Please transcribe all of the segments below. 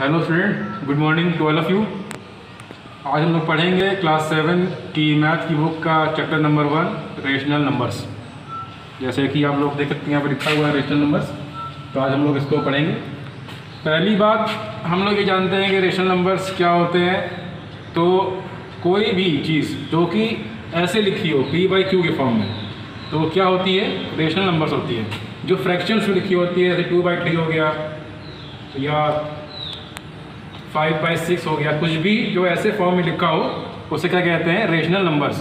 Hello student good morning to all of you आज हम लोग पढ़ेंगे क्लास सेवन की मैथ की बुक का chapter number one rational numbers जैसे कि आप लोग देख सकते हैं, यहाँ पर लिखा हुआ है रेशनल नंबर्स तो आज हम लोग इसको पढ़ेंगे. पहली बात, हम लोग ये जानते हैं कि रेशनल नंबर्स क्या होते हैं. तो कोई भी चीज़ जो कि ऐसे लिखी हो पी बाई क्यू के फॉर्म में तो क्या होती है? रेशनल नंबर्स होती है. जो फ्रैक्शंस में लिखी होती है, जैसे टू बाई थ्री हो गया. या फाइव बाई सिक्स हो गया। कुछ भी जो ऐसे फॉर्म में लिखा हो, उसे क्या कहते हैं? रेशनल नंबर्स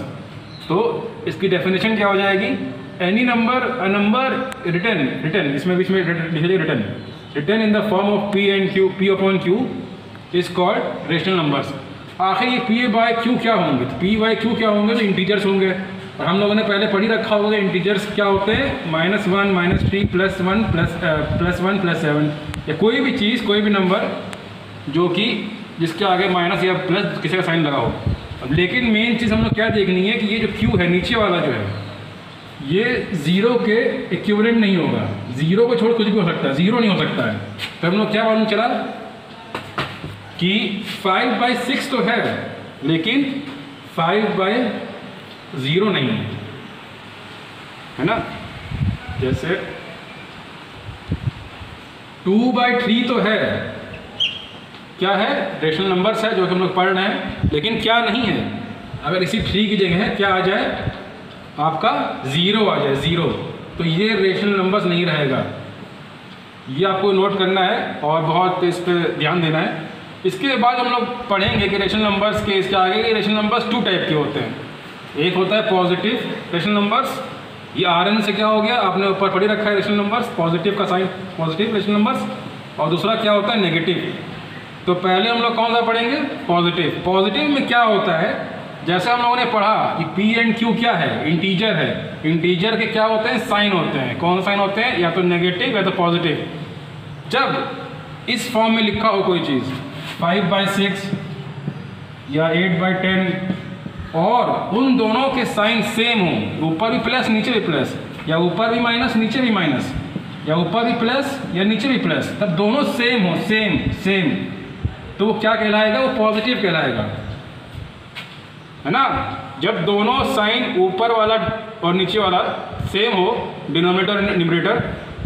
तो इसकी डेफिनेशन क्या हो जाएगी? Any number a number written written इसमें बीच में लिखिए written written in the form of P and Q P upon Q is called rational numbers आखिर ये पी बाय क्यू क्या होंगे? तो पी बाय क्यू क्या होंगे? तो इंटीजर्स होंगे। और हम लोगों ने पहले पढ़ी रखा होगा इंटीजर्स क्या होते हैं? Minus one minus three plus one plus plus one plus seven या कोई भी चीज़, कोई भी नंबर जो कि जिसके आगे माइनस या प्लस किसी का साइन लगा हो। अब लेकिन मेन चीज़ हम लोग क्या देखनी है कि ये जो क्यू है, नीचे वाला जो है, ये ज़ीरो के इक्विवेलेंट नहीं होगा। ज़ीरो को छोड़ कुछ भी हो सकता है। ज़ीरो नहीं हो सकता है। तो हम लोग क्या मालूम चला कि फाइव बाई सिक्स तो है, लेकिन फाइव बाई ज़ीरो नहीं है। है ना? जैसे टू बाई थ्री तो है। क्या है? रेशनल नंबर्स है, जो कि हम लोग पढ़ रहे हैं, लेकिन क्या नहीं है? अगर इसी थ्री की जगह क्या आ जाए? आपका ज़ीरो आ जाए ज़ीरो तो ये रेशनल नंबर्स नहीं रहेगा। ये आपको नोट करना है और बहुत इस पर ध्यान देना है। इसके बाद हम लोग पढ़ेंगे कि रेशनल नंबर्स के इसके आगे के रेशनल नंबर्स टू टाइप के होते हैं। एक होता है पॉजिटिव रेशनल नंबर्स ये आर एन से क्या हो गया? आपने ऊपर पढ़ी रखा है रेशनल नंबर्स पॉजिटिव का साइन पॉजिटिव रेशनल नंबर्स और दूसरा क्या होता है? नेगेटिव तो पहले हम लोग कौन सा पढ़ेंगे? पॉजिटिव पॉजिटिव में क्या होता है? जैसे हम लोगों ने पढ़ा कि पी एंड क्यू क्या है? इंटीजर है. इंटीजर के क्या होते हैं? साइन होते हैं. कौन साइन होते हैं? या तो नेगेटिव या तो पॉजिटिव जब इस फॉर्म में लिखा हो कोई चीज़ फाइव बाई सिक्स या एट बाई टेन और उन दोनों के साइन सेम हो, ऊपर भी प्लस नीचे भी प्लस या ऊपर भी माइनस नीचे भी माइनस या ऊपर भी प्लस या नीचे भी प्लस तब दोनों सेम हो सेम सेम तो वो क्या कहलाएगा? वो पॉजिटिव कहलाएगा। है ना? जब दोनों साइन ऊपर वाला और नीचे वाला सेम हो डिनोमिनेटर और न्यूमरेटर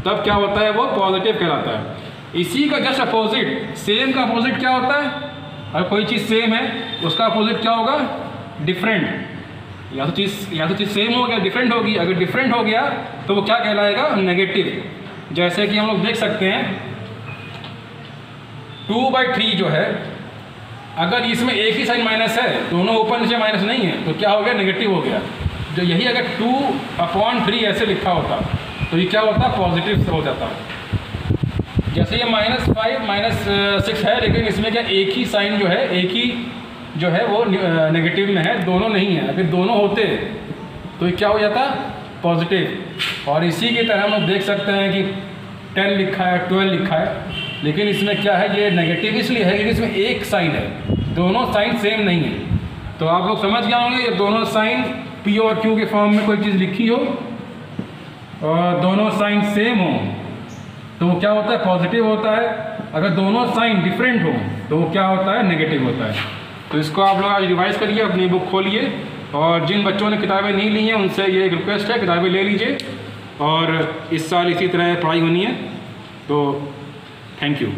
तब क्या होता है? वो पॉजिटिव कहलाता है। इसी का जस्ट अपोजिट सेम का अपोजिट क्या होता है? अगर कोई चीज़ सेम है, उसका अपोजिट क्या होगा? डिफरेंट या तो चीज़, या तो चीज़ सेम हो गया डिफरेंट होगी। अगर डिफरेंट हो गया तो वो क्या कहलाएगा? नेगेटिव जैसे कि हम लोग देख सकते हैं टू बाई थ्री जो है, अगर इसमें एक ही साइन माइनस है, दोनों ऊपर नीचे माइनस नहीं है तो क्या हो गया? नेगेटिव हो गया। जो यही अगर टू अपॉन थ्री ऐसे लिखा होता तो ये क्या होता? पॉजिटिव हो जाता। जैसे ये माइनस फाइव, माइनस सिक्स है, लेकिन इसमें क्या एक ही साइन जो है, एक ही जो है वो नेगेटिव में है, दोनों नहीं है। अगर दोनों होते तो ये क्या हो जाता? पॉजिटिव। और इसी की तरह हम देख सकते हैं कि टेन लिखा है, ट्वेल्व लिखा है। लेकिन इसमें क्या है, ये नेगेटिव इसलिए है क्योंकि इसमें एक साइन है। दोनों साइन सेम नहीं है। तो आप लोग समझ गए होंगे, ये दोनों साइन पी और क्यू के फॉर्म में कोई चीज़ लिखी हो और दोनों साइन सेम हो तो वो क्या होता है पॉजिटिव होता है। अगर दोनों साइन डिफरेंट हो तो वो क्या होता है नेगेटिव होता है। तो इसको आप लोग आज रिवाइज करिए, अपनी बुक खोलिए और जिन बच्चों ने किताबें नहीं ली हैं, उनसे ये एक रिक्वेस्ट है, किताबें ले लीजिए और इस साल इसी तरह पढ़ाई होनी है। तो थैंक यू